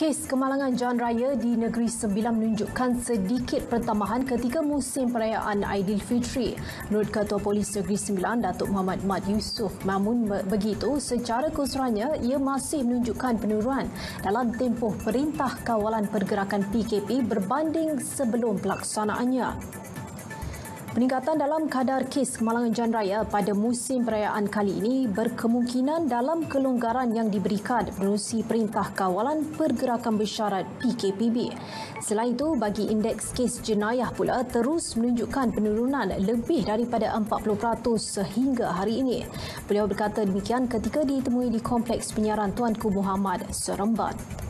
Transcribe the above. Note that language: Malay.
Kes kemalangan jalan raya di Negeri Sembilan menunjukkan sedikit pertambahan ketika musim perayaan Aidilfitri. Menurut Ketua Polis Negeri Sembilan, Datuk Muhammad Mat Yusof, namun begitu secara keseluruhannya ia masih menunjukkan penurunan dalam tempoh Perintah Kawalan Pergerakan PKP berbanding sebelum pelaksanaannya. Peningkatan dalam kadar kes kemalangan jalan raya pada musim perayaan kali ini berkemungkinan dalam kelonggaran yang diberikan menerusi Perintah Kawalan Pergerakan Bersyarat PKPB. Selain itu, bagi indeks kes jenayah pula terus menunjukkan penurunan lebih daripada 40% sehingga hari ini. Beliau berkata demikian ketika ditemui di Kompleks Penyiaran Tuanku Muhammad, Seremban.